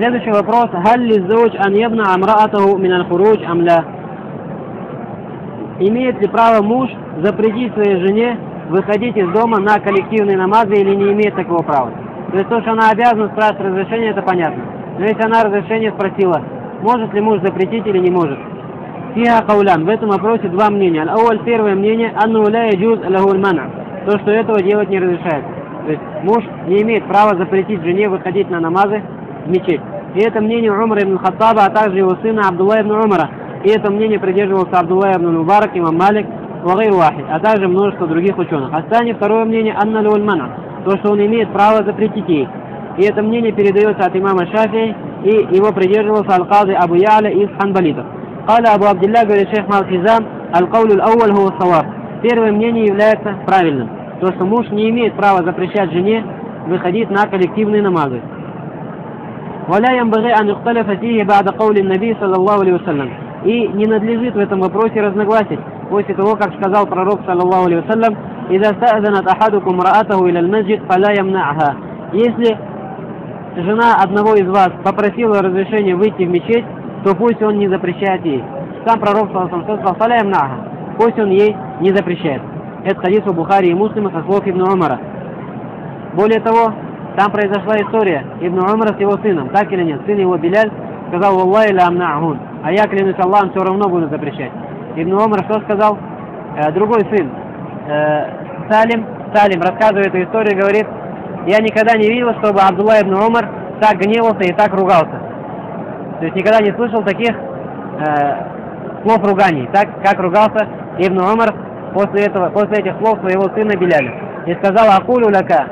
Следующий вопрос. Халь ли зауч ан ябна амраатаху мин аль-хуруч амля? Имеет ли право муж запретить своей жене выходить из дома на коллективные намазы или не имеет такого права? То есть то, что она обязана спрашивать разрешение, это понятно. Но если она разрешение спросила, может ли муж запретить или не может? Фиха каулян. В этом вопросе два мнения. Аль первое мнение, анну ля яджуз лаху мана. То, что этого делать не разрешается. То есть муж не имеет права запретить жене выходить на намазы в мечеть. И это мнение Умара ибн Хаттаба, а также его сына Абдулла ибн Умара. И это мнение придерживался Абдулла ибн Мубарак, имам Малик, Вагайр Вахид, а также множество других ученых. Остане второе мнение Анна Мана, то, что он имеет право запретить ей. И это мнение передается от имама Шафии, и его придерживался Аль-Кады Абу Яля из Ханбалитов. قال Абу Абдилля, говорит шейх Малхизам, аль-каулю аль-ауаль хуа саваб. Первое мнение является правильным. То, что муж не имеет права запрещать жене выходить на коллективные намазы. Валя ямбари ан фатихи бада каули наби саллаллаху алейхи вассалям. И не надлежит в этом вопросе разногласить после того, как сказал пророк, саллаллаху алейхи вассалям, «Иза ста'занат ахадукум раатаху иляль маджид, фаля ямна'ха». Если жена одного из вас попросила разрешения выйти в мечеть, то пусть он не запрещает ей. Сам пророк, саллаллаху сказал, «Фаля ямна'ха». Пусть он ей не запрещает. Это хадис у Бухари и Муслима со слов Ибн Умара. Более того, там произошла история Ибн Умара с его сыном, так или нет? Сын его Беляль сказал, «Валлахи ла амна'хун». А я клянусь Аллахом, все равно буду запрещать. Ибн Умар что сказал? Э, другой сын, э, Салим, Салим рассказывает эту историю, говорит, я никогда не видел, чтобы Абдулла ибн Умар так гневался и так ругался. То есть никогда не слышал таких э, слов руганий, так как ругался Ибн Умар после, этого, после этих слов своего сына Беляля. И сказал, акулю ляка,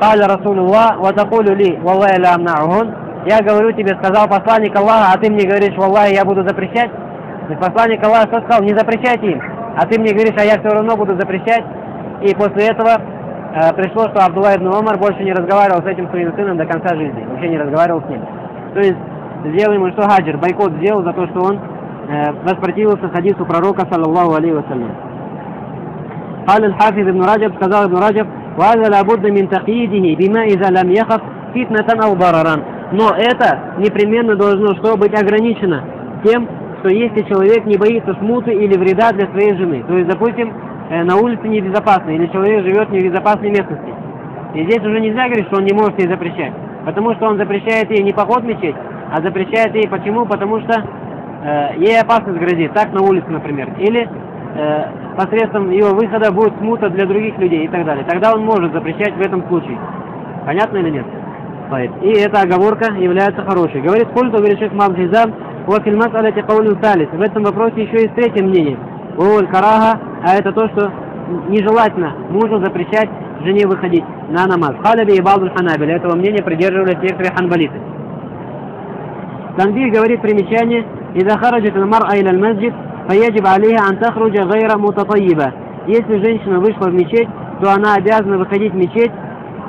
каля Расулуллах, ва такулю ли, валлахи ла амна'ухун. Я говорю тебе, сказал посланник Аллаха, а ты мне говоришь, валлахи, я буду запрещать. То есть посланник Аллаха что сказал? Не запрещайте им. А ты мне говоришь, а я все равно буду запрещать. И после этого э, пришло, что Абдулла ибн Омар больше не разговаривал с этим своим сыном до конца жизни. Вообще не разговаривал с ним. То есть сделал ему что Хаджир, бойкот сделал за то, что он э, воспротивился хадису пророка, саллаллаху алейhi вассалям. قال الحافظ ابن رجب сказал ابن رجب وهذا لابد من تقييده بما إذا لم يخف فتنة أو ضررا но это непременно должно что быть ограничено тем, что если человек не боится смуты или вреда для своей жены, то есть, допустим, э, на улице небезопасно, или человек живет в небезопасной местности, и здесь уже нельзя говорить, что он не может ей запрещать, потому что он запрещает ей не поход в мечеть, а запрещает ей почему? Потому что э, ей опасность грозит, так на улице, например, или Э, посредством его выхода будет смута для других людей и так далее. Тогда он может запрещать в этом случае. Понятно или нет? И эта оговорка является хорошей. Говорит, культ увеличит мабхизам, вафильмас аляти каулин Салис" В этом вопросе еще есть третье мнение. Уоль Карага а это то, что нежелательно мужу запрещать жене выходить на намаз. Хадаби и Балдур Ханабель. Этого мнения придерживались некоторые ханбалиты. Танбих говорит примечание, «Иза хараджит мар айля мазджид, فيجب عليها أن تخرج غير متطيبة. Если женщина вышла в мечеть, то она обязана выходить в мечеть,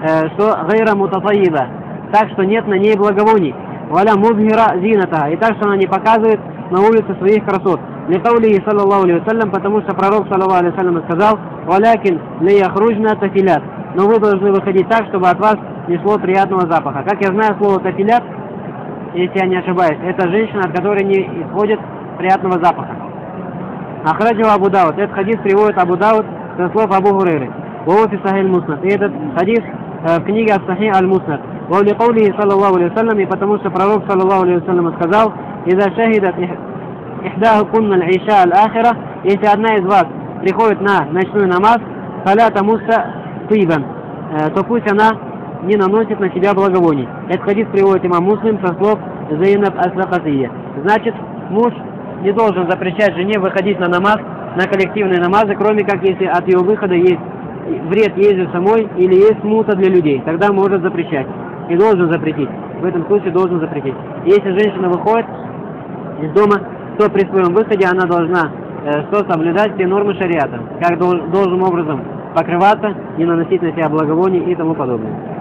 э, что غير متطيبة, так что нет на ней благовоний валя музгира зината, и так, что она не показывает на улице своих красот. Ликаулихи саллаллаху алейhi вассалям, потому что пророк саллаллаху алейhi вассалям сказал, валякин лияхруджна тафилят, но вы должны выходить так, чтобы от вас не шло приятного запаха. Как я знаю слово тафилят, если я не ошибаюсь, это женщина, от которой не исходит приятного запаха. Ахраджава Абу Дауд. Этот хадис приводит Абу Дауд со слов Абу Хурейры. И этот хадис э, в книге Ас-Сахи Аль-Муснат. Вовли Каули, саллаллаху алейхи и потому что пророк, саллаллаху алейхи сказал, «Иза шахидат ихдаху кунна аль-иша аль-ахира», если одна из вас приходит на ночной намаз, «Салята мусса тыбан», э, то пусть она не наносит на себя благовоний. Этот хадис приводит имам Муслим со слов Зейнаб Аслахатия. Значит, муж не должен запрещать жене выходить на намаз, на коллективные намазы, кроме как если от ее выхода есть вред ей самой или есть смута для людей. Тогда может запрещать и должен запретить. В этом случае должен запретить. Если женщина выходит из дома, то при своем выходе она должна э, что соблюдать все нормы шариата, как дол должным образом покрываться, не наносить на себя благовоний и тому подобное.